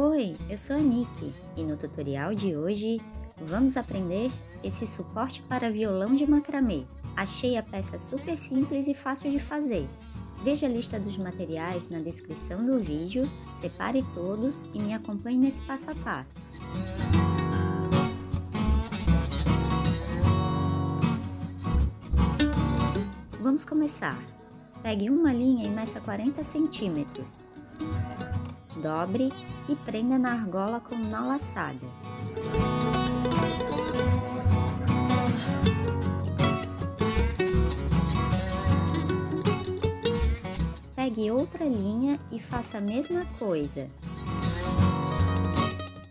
Oi, eu sou a Nick e no tutorial de hoje vamos aprender esse suporte para violão de macramê. Achei a peça super simples e fácil de fazer. Veja a lista dos materiais na descrição do vídeo, separe todos e me acompanhe nesse passo a passo. Vamos começar. Pegue uma linha e meça 40 centímetros. Dobre e prenda na argola com nó laçada. Pegue outra linha e faça a mesma coisa.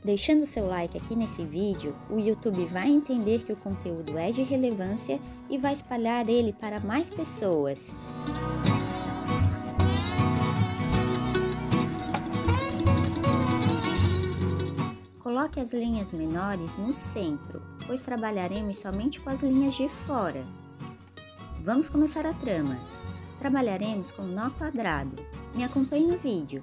Deixando seu like aqui nesse vídeo, o YouTube vai entender que o conteúdo é de relevância e vai espalhar ele para mais pessoas. Coloque as linhas menores no centro, pois trabalharemos somente com as linhas de fora. Vamos começar a trama. Trabalharemos com nó quadrado. Me acompanhe no vídeo.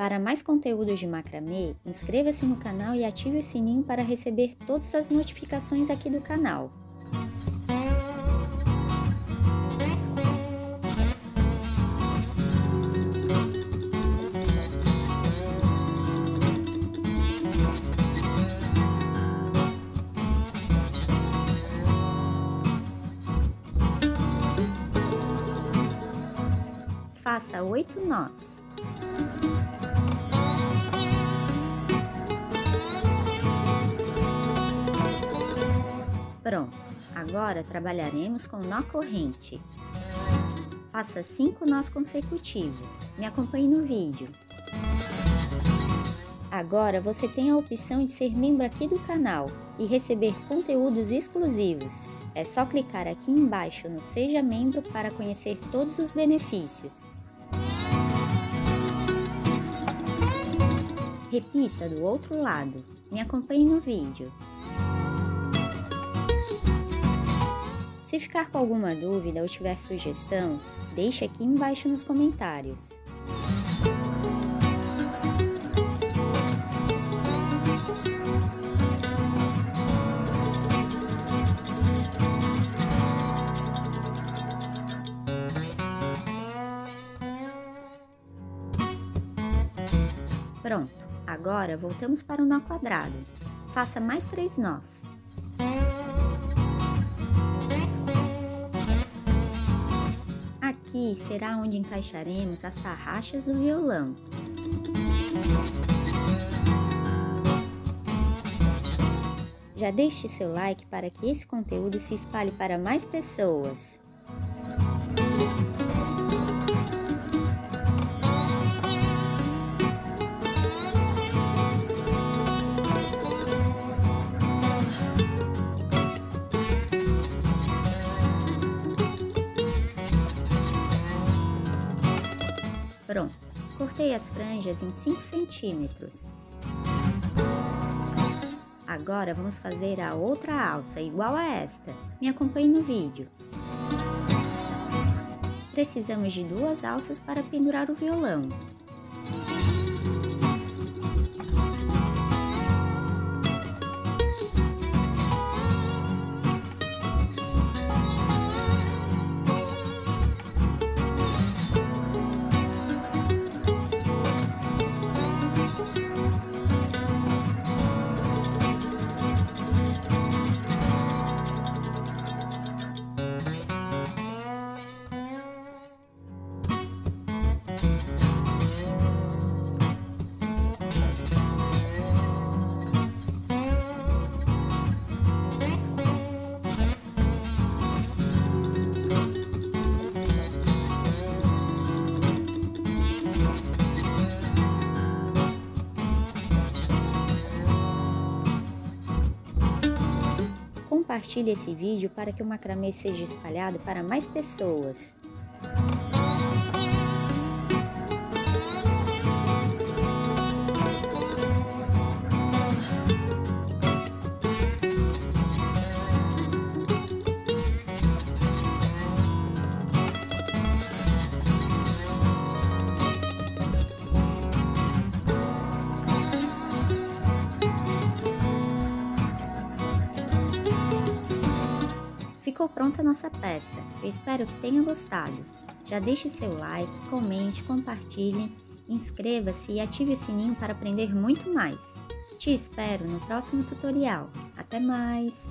Para mais conteúdos de macramê, inscreva-se no canal e ative o sininho para receber todas as notificações aqui do canal. Faça oito nós. Pronto, agora trabalharemos com nó corrente. Faça 5 nós consecutivos. Me acompanhe no vídeo. Agora você tem a opção de ser membro aqui do canal e receber conteúdos exclusivos. É só clicar aqui embaixo no Seja Membro para conhecer todos os benefícios. Repita do outro lado. Me acompanhe no vídeo. Se ficar com alguma dúvida ou tiver sugestão, deixe aqui embaixo nos comentários. Pronto, agora voltamos para o nó quadrado. Faça mais três nós. Aqui será onde encaixaremos as tarraxas do violão. Já deixe seu like para que esse conteúdo se espalhe para mais pessoas. Pronto, cortei as franjas em 5 centímetros. Agora vamos fazer a outra alça igual a esta. Me acompanhe no vídeo. Precisamos de duas alças para pendurar o violão. Compartilhe esse vídeo para que o macramê seja espalhado para mais pessoas. Ficou pronta a nossa peça. Eu espero que tenha gostado. Já deixe seu like, comente, compartilhe, inscreva-se e ative o sininho para aprender muito mais. Te espero no próximo tutorial. Até mais!